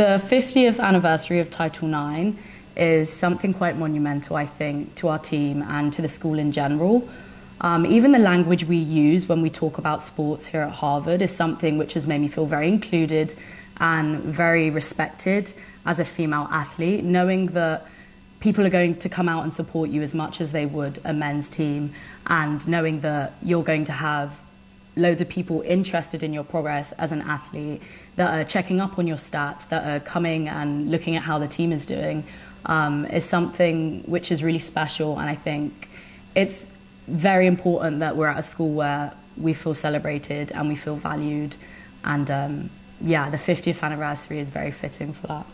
The 50th anniversary of Title IX is something quite monumental, I think, to our team and to the school in general. Um, even the language we use when we talk about sports here at Harvard is something which has made me feel very included and very respected as a female athlete, knowing that people are going to come out and support you as much as they would a men's team, and knowing that you're going to have loads of people interested in your progress as an athlete that are checking up on your stats, that are coming and looking at how the team is doing, um, is something which is really special. And I think it's very important that we're at a school where we feel celebrated and we feel valued. And um, yeah, the 50th anniversary is very fitting for that.